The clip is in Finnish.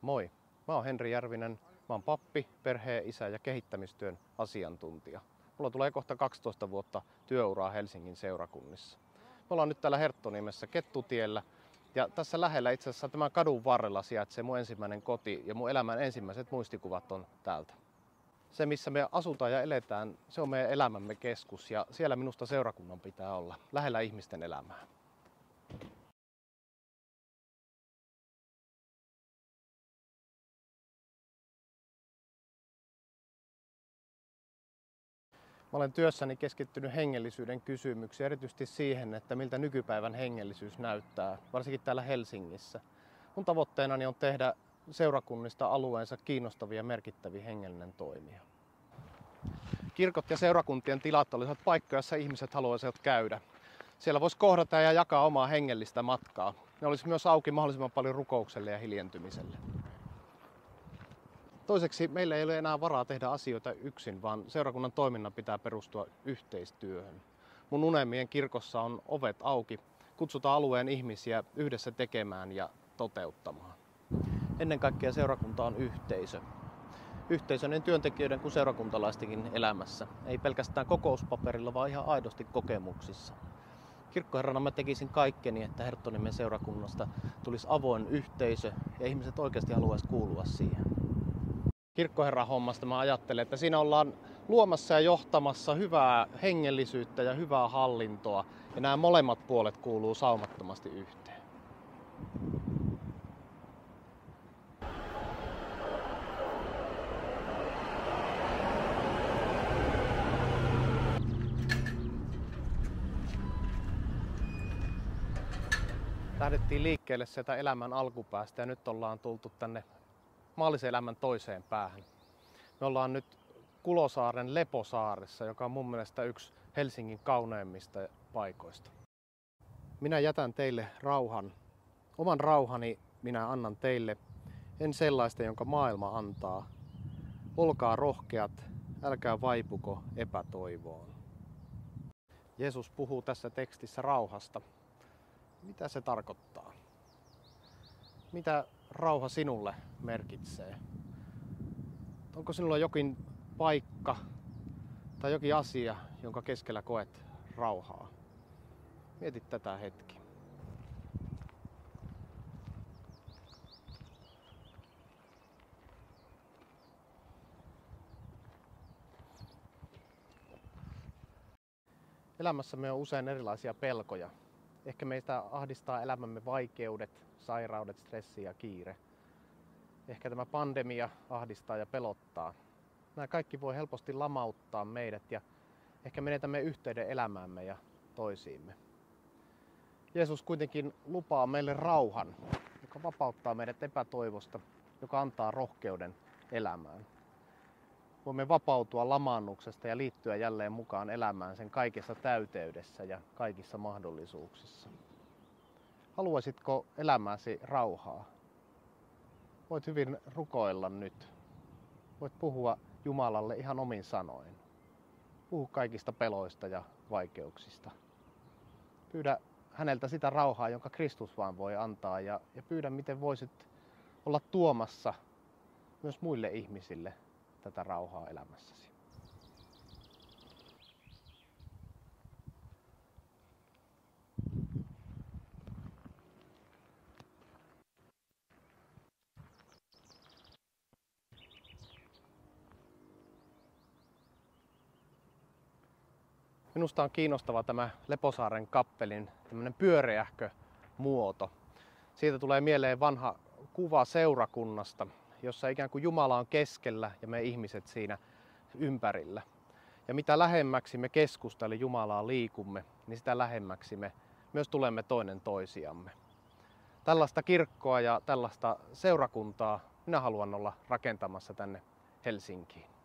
Moi, mä oon Henri Järvinen. Mä oon pappi, perheen isä ja kehittämistyön asiantuntija. Mulla tulee kohta 12 vuotta työuraa Helsingin seurakunnissa. Me ollaan nyt täällä Herttoniemessä Kettutiellä ja tässä lähellä itse asiassa tämän kadun varrella sijaitsee mun ensimmäinen koti ja mun elämän ensimmäiset muistikuvat on täältä. Se, missä me asutaan ja eletään, se on meidän elämämme keskus ja siellä minusta seurakunnan pitää olla, lähellä ihmisten elämää. Mä olen työssäni keskittynyt hengellisyyden kysymyksiin, erityisesti siihen, että miltä nykypäivän hengellisyys näyttää, varsinkin täällä Helsingissä. Mun tavoitteenani on tehdä seurakunnista alueensa kiinnostavia merkittäviä hengellinen toimia. Kirkot ja seurakuntien tilat olisivat paikkoja, joissa ihmiset haluaisivat käydä. Siellä voisi kohdata ja jakaa omaa hengellistä matkaa. Ne olisi myös auki mahdollisimman paljon rukoukselle ja hiljentymiselle. Toiseksi meillä ei ole enää varaa tehdä asioita yksin, vaan seurakunnan toiminnan pitää perustua yhteistyöhön. Mun unelmien kirkossa on ovet auki. Kutsutaan alueen ihmisiä yhdessä tekemään ja toteuttamaan. Ennen kaikkea seurakunta on yhteisö. Yhteisö niin työntekijöiden kuin seurakuntalaistenkin elämässä. Ei pelkästään kokouspaperilla, vaan ihan aidosti kokemuksissa. Kirkkoherrana mä tekisin kaikkeni, että Herttonimen seurakunnasta tulisi avoin yhteisö ja ihmiset oikeasti haluaisivat kuulua siihen kirkkoherran hommasta mä ajattelen, että siinä ollaan luomassa ja johtamassa hyvää hengellisyyttä ja hyvää hallintoa. Ja nämä molemmat puolet kuuluu saumattomasti yhteen. Lähdettiin liikkeelle sieltä elämän alkupäästä ja nyt ollaan tultu tänne maallisen elämän toiseen päähän. Me ollaan nyt Kulosaaren Leposaaressa, joka on mun mielestä yksi Helsingin kauneimmista paikoista. Minä jätän teille rauhan. Oman rauhani minä annan teille, en sellaista, jonka maailma antaa. Olkaa rohkeat, älkää vaipuko epätoivoon. Jeesus puhuu tässä tekstissä rauhasta. Mitä se tarkoittaa? Mitä rauha sinulle merkitsee? Onko sinulla jokin paikka tai jokin asia, jonka keskellä koet rauhaa? Mieti tätä hetki. Elämässämme on usein erilaisia pelkoja. Ehkä meistä ahdistaa elämämme vaikeudet, sairaudet, stressi ja kiire. Ehkä tämä pandemia ahdistaa ja pelottaa. Nämä kaikki voi helposti lamauttaa meidät ja ehkä menetämme yhteyden elämäämme ja toisiimme. Jeesus kuitenkin lupaa meille rauhan, joka vapauttaa meidät epätoivosta, joka antaa rohkeuden elämään. Voimme vapautua lamaannuksesta ja liittyä jälleen mukaan elämään sen kaikessa täyteydessä ja kaikissa mahdollisuuksissa. Haluaisitko elämäsi rauhaa? Voit hyvin rukoilla nyt. Voit puhua Jumalalle ihan omin sanoin. Puhu kaikista peloista ja vaikeuksista. Pyydä häneltä sitä rauhaa, jonka Kristus vaan voi antaa ja, ja pyydä, miten voisit olla tuomassa myös muille ihmisille tätä rauhaa elämässäsi. Minusta on kiinnostava tämä Leposaaren kappelin tämmöinen pyöreähkö muoto. Siitä tulee mieleen vanha kuva seurakunnasta, jossa ikään kuin Jumala on keskellä ja me ihmiset siinä ympärillä. Ja mitä lähemmäksi me keskusta eli Jumalaa liikumme, niin sitä lähemmäksi me myös tulemme toinen toisiamme. Tällaista kirkkoa ja tällaista seurakuntaa minä haluan olla rakentamassa tänne Helsinkiin.